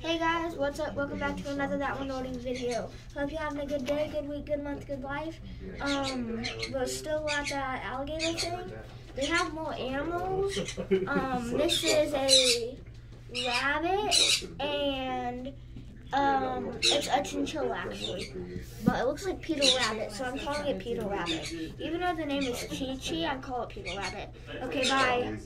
Hey guys, what's up? Welcome back to another That One Loading video. Hope you're having a good day, good week, good month, good life. Um, we're still at that alligator thing. We have more animals. Um, this is a rabbit and um, it's a chinchilla actually, but it looks like Peter Rabbit, so I'm calling it Peter Rabbit. Even though the name is Chi Chi, I call it Peter Rabbit. Okay, bye.